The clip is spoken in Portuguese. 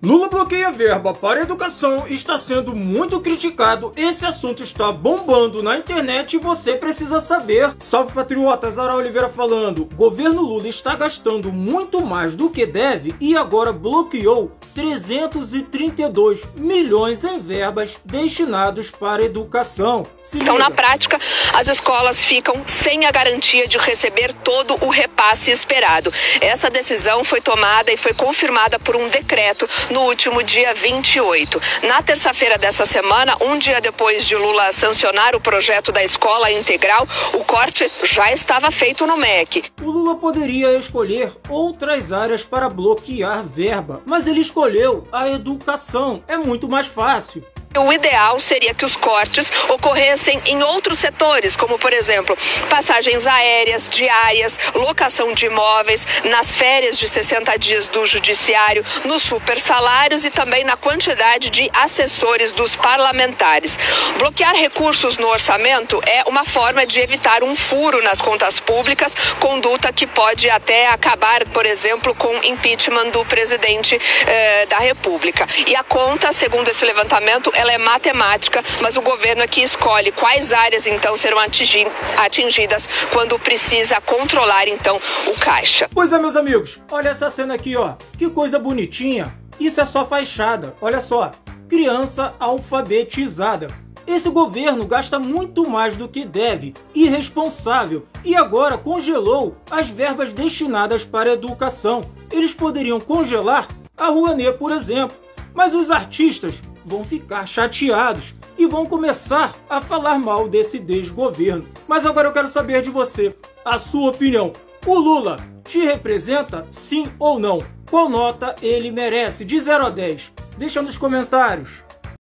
Lula bloqueia verba para educação está sendo muito criticado. Esse assunto está bombando na internet e você precisa saber. Salve patriotas, Zara Oliveira falando. Governo Lula está gastando muito mais do que deve e agora bloqueou 332 milhões em verbas destinados para educação. Se então, liga. na prática, as escolas ficam sem a garantia de receber todo o repasse esperado. Essa decisão foi tomada e foi confirmada por um decreto no último dia 28. Na terça-feira dessa semana, um dia depois de Lula sancionar o projeto da escola integral, o corte já estava feito no MEC. O Lula poderia escolher outras áreas para bloquear verba, mas ele escolheu a educação. É muito mais fácil. O ideal seria que os cortes ocorressem em outros setores, como, por exemplo, passagens aéreas, diárias, locação de imóveis, nas férias de 60 dias do judiciário, nos super salários e também na quantidade de assessores dos parlamentares. Bloquear recursos no orçamento é uma forma de evitar um furo nas contas públicas, conduta que pode até acabar, por exemplo, com impeachment do presidente eh, da República. E a conta, segundo esse levantamento, ela é matemática, mas o governo aqui escolhe quais áreas então serão atingidas quando precisa controlar então o caixa. Pois é, meus amigos, olha essa cena aqui, ó. Que coisa bonitinha. Isso é só fachada. Olha só, criança alfabetizada. Esse governo gasta muito mais do que deve, irresponsável, e agora congelou as verbas destinadas para a educação. Eles poderiam congelar a Rouanet, por exemplo, mas os artistas vão ficar chateados e vão começar a falar mal desse desgoverno. Mas agora eu quero saber de você, a sua opinião. O Lula te representa, sim ou não? Qual nota ele merece? De 0 a 10? Deixa nos comentários.